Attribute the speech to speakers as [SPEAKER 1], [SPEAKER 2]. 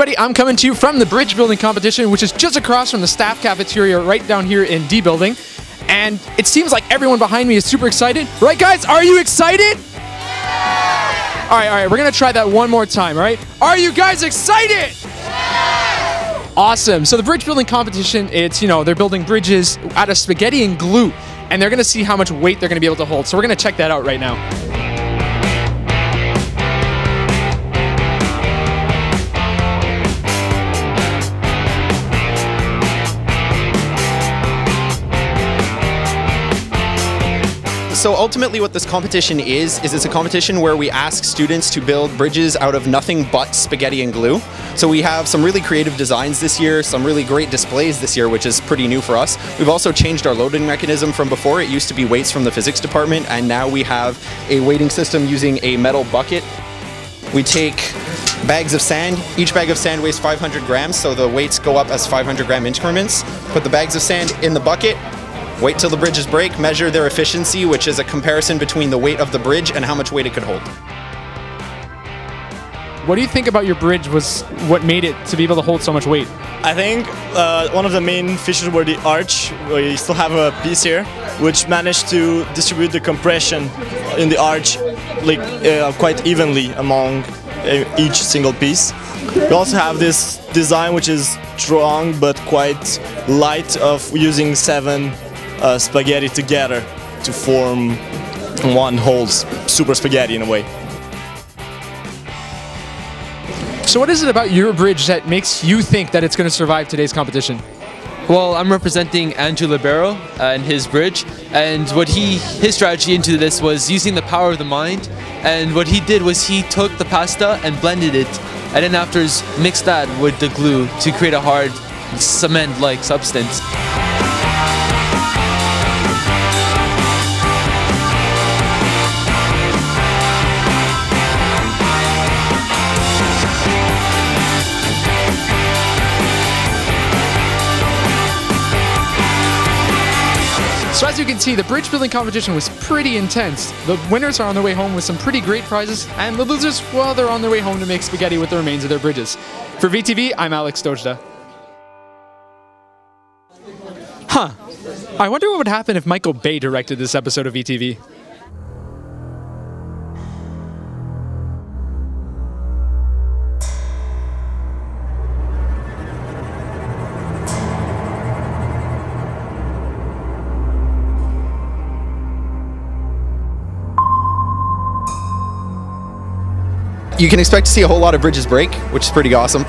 [SPEAKER 1] everybody. I'm coming to you from the bridge building competition, which is just across from the staff cafeteria right down here in D building. And it seems like everyone behind me is super excited. Right, guys? Are you excited? All right, all right. We're going to try that one more time, all right? Are you guys excited? Awesome. So the bridge building competition, it's, you know, they're building bridges out of spaghetti and glue. And they're to see how much weight they're to be able to hold. So we're going to check that out right now.
[SPEAKER 2] So ultimately what this competition is, is it's a competition where we ask students to build bridges out of nothing but spaghetti and glue. So we have some really creative designs this year, some really great displays this year, which is pretty new for us. We've also changed our loading mechanism from before. It used to be weights from the physics department, and now we have a weighting system using a metal bucket. We take bags of sand. Each bag of sand weighs 500 grams, so the weights go up as 500 gram increments. Put the bags of sand in the bucket, Wait till the bridges break, measure their efficiency, which is a comparison between the weight of the bridge and how much weight it could hold.
[SPEAKER 1] What do you think about your bridge was what made it to be able to hold so much weight?
[SPEAKER 3] I think uh, one of the main features were the arch. We still have a piece here, which managed to distribute the compression in the arch like uh, quite evenly among uh, each single piece. We also have this design which is strong but quite light of using seven uh, spaghetti together to form one whole super spaghetti in a way.
[SPEAKER 1] So what is it about your bridge that makes you think that it's going to survive today's competition?
[SPEAKER 4] Well, I'm representing Andrew Libero and his bridge, and what he his strategy into this was using the power of the mind. And what he did was he took the pasta and blended it, and then after mixed that with the glue to create a hard cement-like substance.
[SPEAKER 1] So as you can see, the bridge building competition was pretty intense. The winners are on their way home with some pretty great prizes, and the losers, well, they're on their way home to make spaghetti with the remains of their bridges. For VTV, I'm Alex Dojda. Huh. I wonder what would happen if Michael Bay directed this episode of VTV.
[SPEAKER 2] You can expect to see a whole lot of bridges break, which is pretty awesome.